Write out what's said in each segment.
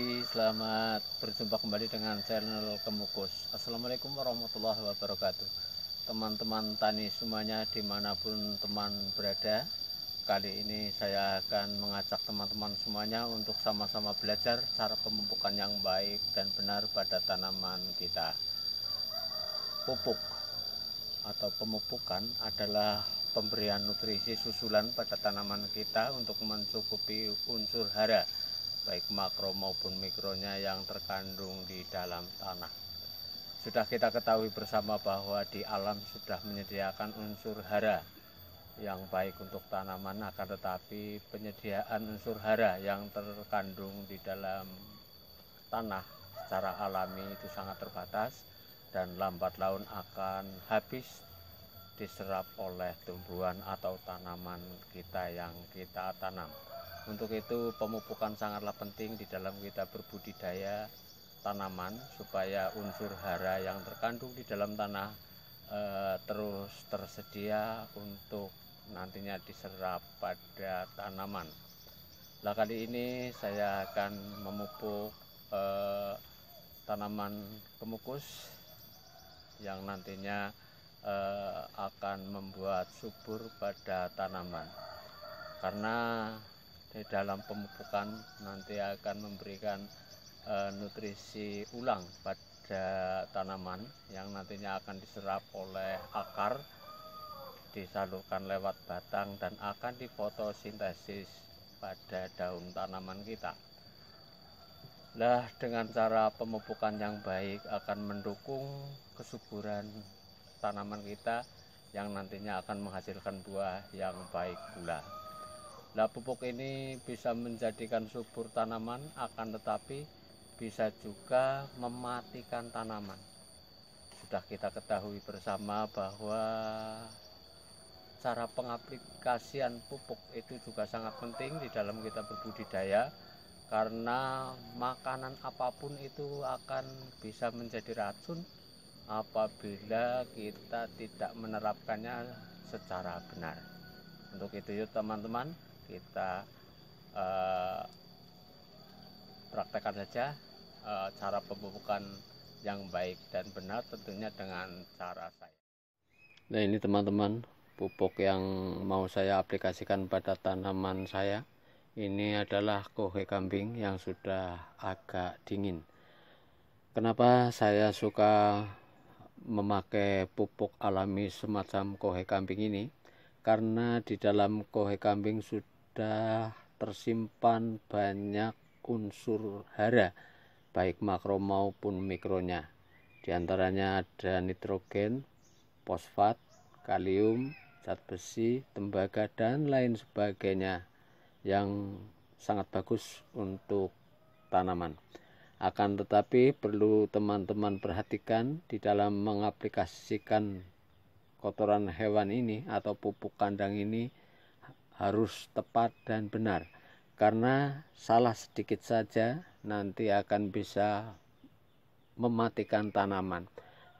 Pagi, selamat berjumpa kembali dengan channel Kemukus. Assalamualaikum warahmatullahi wabarakatuh. Teman-teman tani semuanya di mana pun teman berada, kali ini saya akan mengajak teman-teman semuanya untuk sama-sama belajar cara pemupukan yang baik dan benar pada tanaman kita. Pupuk atau pemupukan adalah pemberian nutrisi susulan pada tanaman kita untuk mencukupi unsur hara baik makro maupun mikronya yang terkandung di dalam tanah. Sudah kita ketahui bersama bahwa di alam sudah menyediakan unsur hara yang baik untuk tanaman akan tetapi penyediaan unsur hara yang terkandung di dalam tanah secara alami itu sangat terbatas dan lambat laun akan habis diserap oleh tumbuhan atau tanaman kita yang kita tanam. Untuk itu pemupukan sangatlah penting di dalam kita berbudidaya tanaman supaya unsur hara yang terkandung di dalam tanah eh, terus tersedia untuk nantinya diserap pada tanaman. Nah kali ini saya akan memupuk eh, tanaman kemukus yang nantinya eh, akan membuat subur pada tanaman karena di dalam pemupukan nanti akan memberikan eh, nutrisi ulang pada tanaman yang nantinya akan diserap oleh akar disalurkan lewat batang dan akan difotosintesis pada daun tanaman kita. Nah, dengan cara pemupukan yang baik akan mendukung kesuburan tanaman kita yang nantinya akan menghasilkan buah yang baik pula. Nah, pupuk ini bisa menjadikan subur tanaman, akan tetapi bisa juga mematikan tanaman. Sudah kita ketahui bersama bahwa cara pengaplikasian pupuk itu juga sangat penting di dalam kita berbudidaya karena makanan apa pun itu akan bisa menjadi racun apabila kita tidak menerapkannya secara benar. Untuk itu yuk teman-teman kita uh, praktekkan saja uh, cara pemupukan yang baik dan benar tentunya dengan cara saya. Nah ini teman-teman pupuk yang mau saya aplikasikan pada tanaman saya ini adalah kohe kambing yang sudah agak dingin. Kenapa saya suka memakai pupuk alami semacam kohe kambing ini karena di dalam kohe kambing sudah tersimpan banyak unsur hara baik makro maupun mikronya di antaranya ada nitrogen, fosfat, kalium, zat besi, tembaga dan lain sebagainya yang sangat bagus untuk tanaman. Akan tetapi perlu teman-teman perhatikan di dalam mengaplikasikan kotoran hewan ini atau pupuk kandang ini harus tepat dan benar. Karena salah sedikit saja nanti akan bisa mematikan tanaman.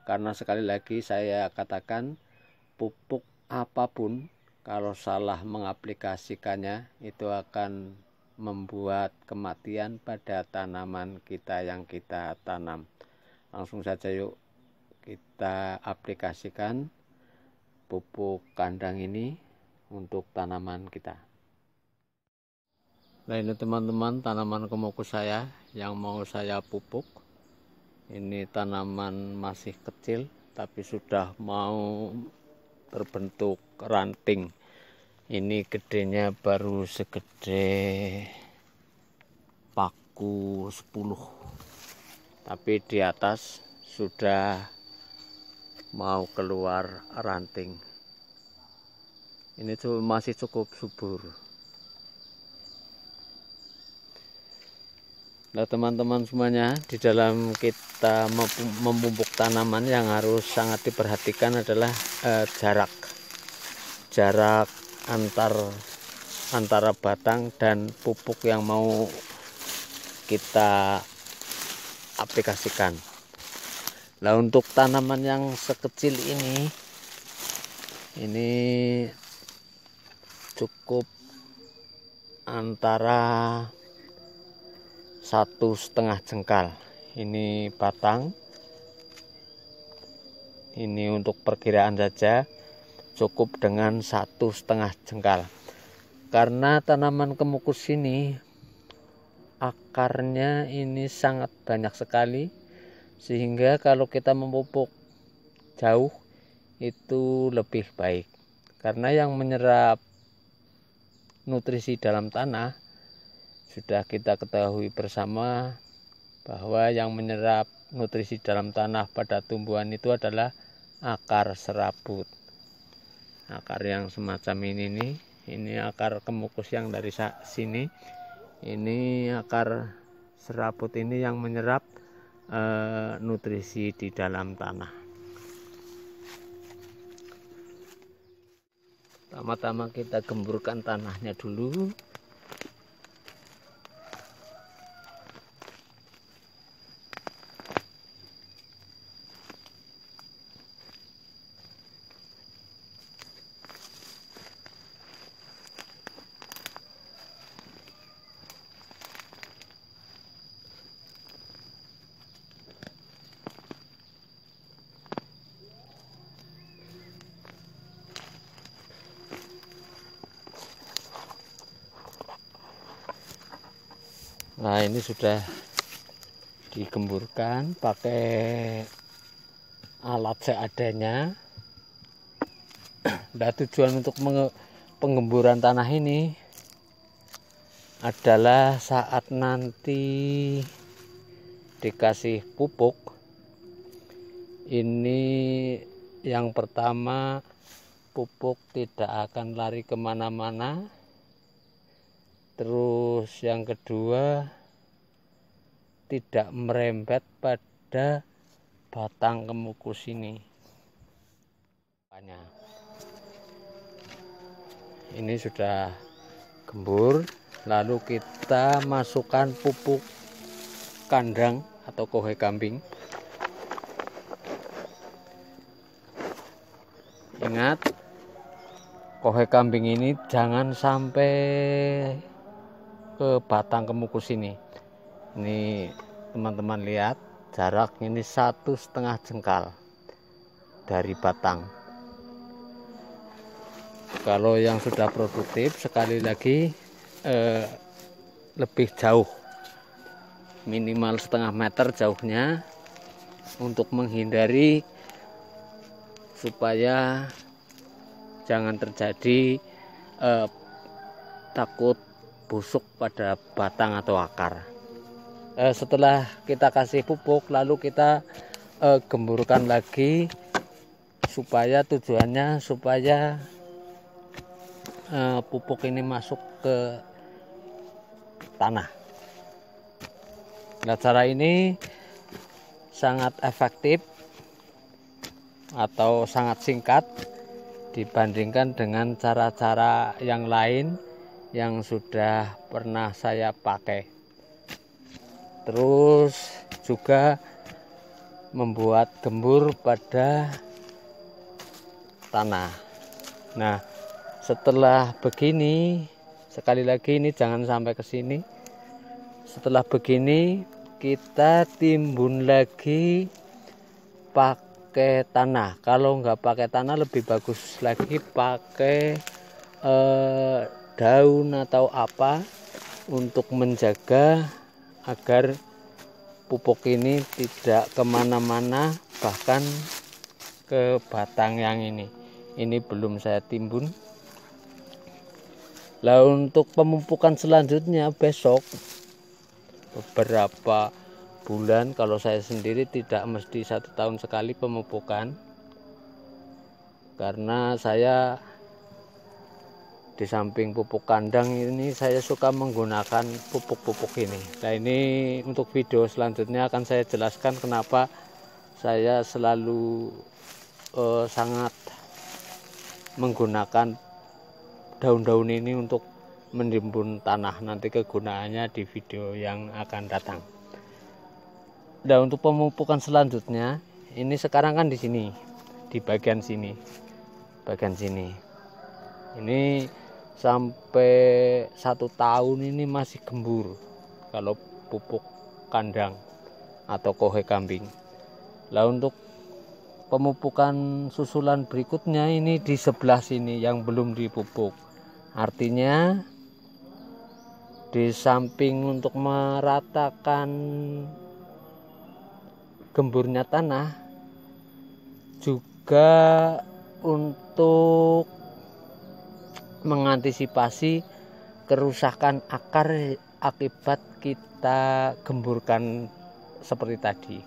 Karena sekali lagi saya katakan pupuk apa pun kalau salah mengaplikasikannya itu akan membuat kematian pada tanaman kita yang kita tanam. Langsung saja yuk kita aplikasikan pupuk kandang ini untuk tanaman kita. Nah ini teman-teman tanaman kemukus saya yang mau saya pupuk. Ini tanaman masih kecil tapi sudah mau terbentuk ranting ini gedenya baru segede paku 10 tapi di atas sudah mau keluar ranting ini tuh masih cukup subur Nah teman-teman semuanya di dalam kita memupuk tanaman yang harus sangat diperhatikan adalah eh, jarak jarak antar antara batang dan pupuk yang mau kita aplikasikan. Nah untuk tanaman yang sekecil ini ini cukup antara satu setengah jengkal. Ini batang. Ini untuk perkiraan saja cukup dengan satu setengah jengkal. Karena tanaman kemukus ini akarnya ini sangat banyak sekali sehingga kalau kita memupuk jauh itu lebih baik. Karena yang menyerap nutrisi dalam tanah sudah kita ketahui bersama bahwa yang menyerap nutrisi dalam tanah pada tumbuhan itu adalah akar serabut. Akar yang semacam ini nih ini akar kemukus yang dari sini. Ini akar serabut ini yang menyerap e, nutrisi di dalam tanah pertama-tama kita gemburkan tanahnya dulu nah ini sudah digemburkan pakai alat seadanya. Nah tujuan untuk penggemburan tanah ini adalah saat nanti dikasih pupuk. Ini yang pertama pupuk tidak akan lari ke mana-mana terus yang kedua tidak merembet pada batang kemukus ini. Ini sudah gembur lalu kita masukkan pupuk kandang atau kohe kambing. Ingat kohe kambing ini jangan sampai ke batang kemukus ini ini teman-teman lihat jarak ini satu setengah jengkal dari batang. Kalau yang sudah produktif sekali lagi eh, lebih jauh. Minimal setengah meter jauhnya untuk menghindari supaya jangan terjadi eh, takut busuk pada batang atau akar. E, setelah kita kasih pupuk lalu kita e, gemburkan lagi supaya tujuannya supaya e, pupuk ini masuk ke tanah. Nah cara ini sangat efektif atau sangat singkat dibandingkan dengan cara-cara yang lain yang sudah pernah saya pakai. Terus juga membuat gembur pada tanah. Nah setelah begini sekali lagi ini jangan sampai ke sini. Setelah begini kita timbun lagi pakai tanah. Kalau nggak pakai tanah lebih bagus lagi pakai eh, daun atau apa untuk menjaga agar pupuk ini tidak ke mana-mana bahkan ke batang yang ini. Ini belum saya timbun. Lah untuk pemupukan selanjutnya besok beberapa bulan kalau saya sendiri tidak mesti satu tahun sekali pemupukan karena saya di samping pupuk kandang ini saya suka menggunakan pupuk-pupuk ini. Nah ini untuk video selanjutnya akan saya jelaskan kenapa saya selalu uh, sangat menggunakan daun-daun ini untuk menimbun tanah. Nanti kegunaannya di video yang akan datang. Nah untuk pemupukan selanjutnya ini sekarang kan di sini di bagian sini bagian sini. Ini sampai satu tahun ini masih gembur kalau pupuk kandang atau kohe kambing. Lah untuk pemupukan susulan berikutnya ini di sebelah sini yang belum dipupuk. Artinya di samping untuk meratakan gemburnya tanah juga untuk mengantisipasi kerusakan akar akibat kita gemburkan seperti tadi.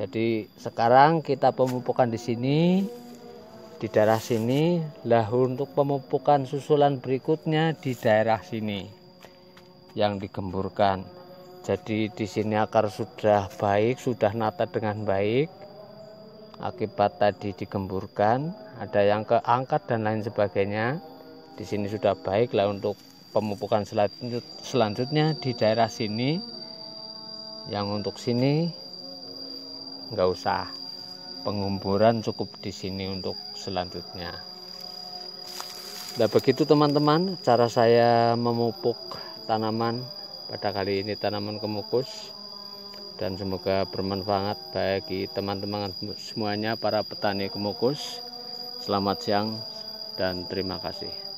Jadi sekarang kita pemupukan di sini di daerah sini lah untuk pemupukan susulan berikutnya di daerah sini yang digemburkan. Jadi di sini akar sudah baik, sudah nata dengan baik. Akibat tadi digemburkan, ada yang keangkat dan lain sebagainya. Di sini sudah baik lah untuk pemupukan selanjutnya di daerah sini. Yang untuk sini nggak usah. Pengumpuran cukup di sini untuk selanjutnya. Nah begitu teman-teman cara saya memupuk tanaman pada kali ini tanaman kemukus. Dan semoga bermanfaat bagi teman-teman semuanya para petani kemukus. Selamat siang dan terima kasih